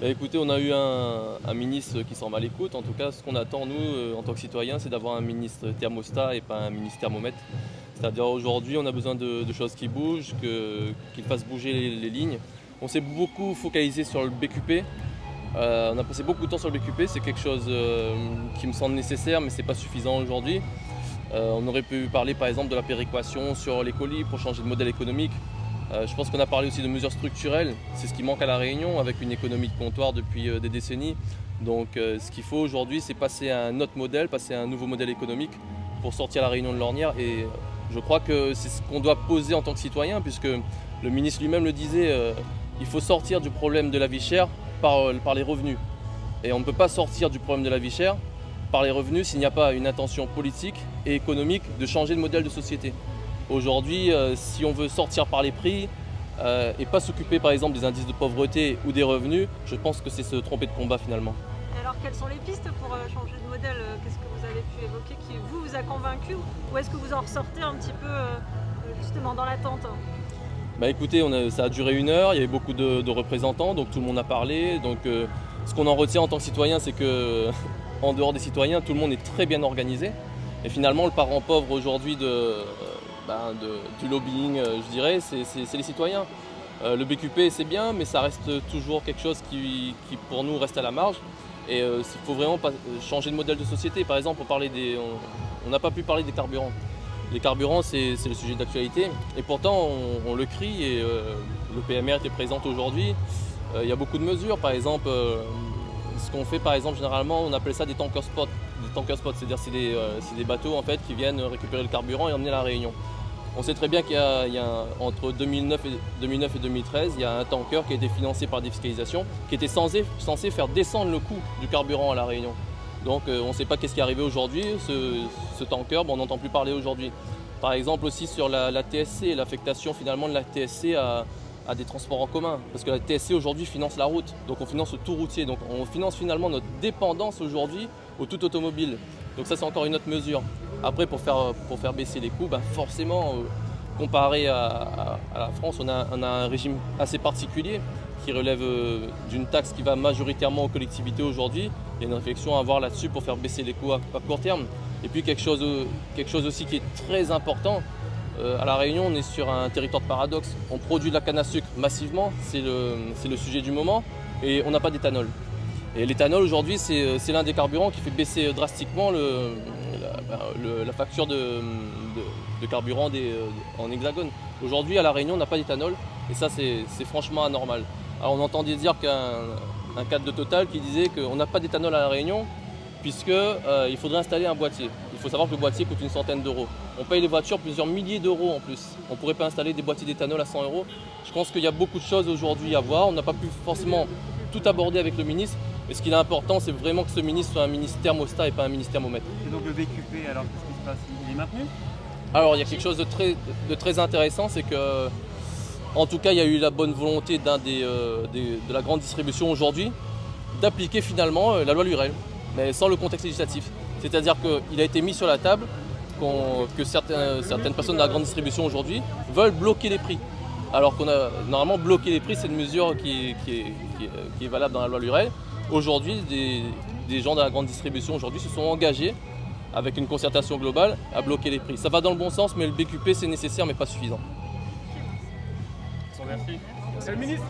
Bah, écoutez, on a eu un, ministre qui s'en va à l'écoute. En tout cas, ce qu'on attend, nous, euh, en tant que citoyens, c'est d'avoir un ministre thermostat et pas un ministre thermomètre. C'est-à-dire aujourd'hui, on a besoin de, choses qui bougent, qu'ils fassent bouger les, lignes. On s'est beaucoup focalisé sur le BQP. Euh, on a passé beaucoup de temps sur le BQP, c'est quelque chose euh, qui me semble nécessaire, mais ce n'est pas suffisant aujourd'hui. on aurait pu parler par exemple de la péréquation sur les colis pour changer de modèle économique. Euh, je pense qu'on a parlé aussi de mesures structurelles. C'est ce qui manque à La Réunion avec une économie de comptoir depuis euh, des décennies. Donc euh, ce qu'il faut aujourd'hui, c'est passer à un autre modèle, passer à un nouveau modèle économique pour sortir La Réunion de l'ornière. Et je crois que c'est ce qu'on doit poser en tant que citoyen, puisque le ministre lui-même le disait, il faut sortir du problème de la vie chère par, par les revenus. Et on ne peut pas sortir du problème de la vie chère par les revenus s'il n'y a pas une intention politique et économique de changer de modèle de société. Aujourd'hui, euh, si on veut sortir par les prix euh, et pas s'occuper par exemple des indices de pauvreté ou des revenus, je pense que c'est se tromper de combat finalement. alors quelles sont les pistes pour euh, changer de modèle Qu'est-ce que vous avez pu évoquer qui vous, vous a convaincu Ou est-ce que vous en ressortez un petit peu justement dans l'attente? Bah écoutez, ça a duré une heure, il y avait beaucoup de, représentants, donc tout le monde a parlé. Donc ce qu'on en retient en tant que citoyen, c'est que en dehors des citoyens, tout le monde est très bien organisé. Et finalement, le parent pauvre aujourd'hui de, ben, du lobbying, euh, je dirais, c'est les citoyens. Euh, le BQP, c'est bien, mais ça reste toujours quelque chose qui, pour nous, reste à la marge. Et euh, il faut vraiment changer de modèle de société. Par exemple, on n'a pas pu parler des carburants. Les carburants, c'est le sujet d'actualité. Et pourtant, on, le crie et le PMR était présent aujourd'hui. Il y a beaucoup de mesures. Par exemple, ce qu'on fait, par exemple, généralement, on appelle ça des tankers spot. Des c'est-à-dire c'est des, bateaux en fait, qui viennent récupérer le carburant et emmener la Réunion. On sait très bien qu'il y a, entre 2009 et, 2009 et 2013, il y a un tanker qui a été financé par défiscalisation, qui était censé, faire descendre le coût du carburant à La Réunion. Donc euh, on ne sait pas qu'est-ce qui est arrivé aujourd'hui, ce, tanker, on n'entend plus parler aujourd'hui. Par exemple aussi sur la, TSC, l'affectation finalement de la TSC à, des transports en commun. Parce que la TSC aujourd'hui finance la route, donc on finance le tout routier. Donc on finance finalement notre dépendance aujourd'hui au tout automobile. Donc ça c'est encore une autre mesure. Après pour faire, pour faire baisser les coûts, bah, forcément euh, comparé à, la France, on a, un régime assez particulier qui relève euh, d'une taxe qui va majoritairement aux collectivités aujourd'hui. Il y a une réflexion à avoir là-dessus pour faire baisser les coûts à, court terme. Et puis quelque chose, quelque chose aussi qui est très important, euh, à La Réunion, on est sur un territoire de paradoxe. On produit de la canne à sucre massivement, c'est le, sujet du moment, et on n'a pas d'éthanol. Et l'éthanol aujourd'hui, c'est l'un des carburants qui fait baisser drastiquement le, la, facture de, carburant euh, en hexagone. Aujourd'hui, à La Réunion, on n'a pas d'éthanol et ça, c'est franchement anormal. Alors, on entendait dire qu'un cadre de Total qui disait qu'on n'a pas d'éthanol à La Réunion puisqu'il euh, faudrait installer un boîtier. Il faut savoir que le boîtier coûte une centaine d'euros. On paye les voitures plusieurs milliers d'euros en plus. On ne pourrait pas installer des boîtiers d'éthanol à 100 euros. Je pense qu'il y a beaucoup de choses aujourd'hui à voir. On n'a pas pu forcément tout aborder avec le ministre. Mais ce qui est important, c'est vraiment que ce ministre soit un ministre thermostat et pas un ministre thermomètre. Et donc le BQP, alors qu'est-ce qui se passe? Il est maintenu? Alors il y a quelque chose de très, de très intéressant, c'est que en tout cas il y a eu la bonne volonté d'un des, euh, de la grande distribution aujourd'hui d'appliquer finalement euh, la loi Lurel, mais sans le contexte législatif. C'est-à-dire qu'il a été mis sur la table que certaines, certaines personnes de la grande distribution aujourd'hui veulent bloquer les prix. Alors qu'on a normalement bloqué les prix, c'est une mesure qui, qui, qui est valable dans la loi Lurel. Aujourd'hui, des, gens de la grande distribution aujourd'hui se sont engagés avec une concertation globale à bloquer les prix. Ça va dans le bon sens, mais le BQP c'est nécessaire mais pas suffisant. Merci. le ministre